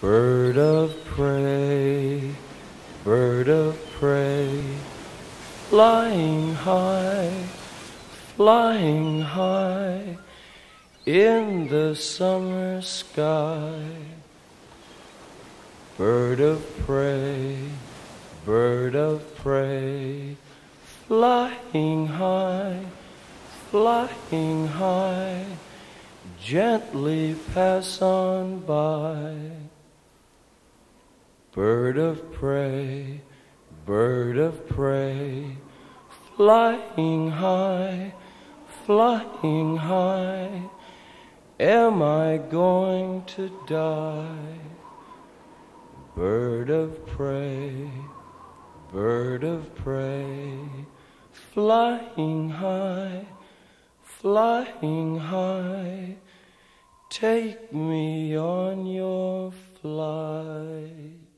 Bird of prey, bird of prey, flying high, flying high in the summer sky. Bird of prey, bird of prey, flying high, flying high, gently pass on by. Bird of prey, bird of prey, flying high, flying high, am I going to die? Bird of prey, bird of prey, flying high, flying high, take me on your flight.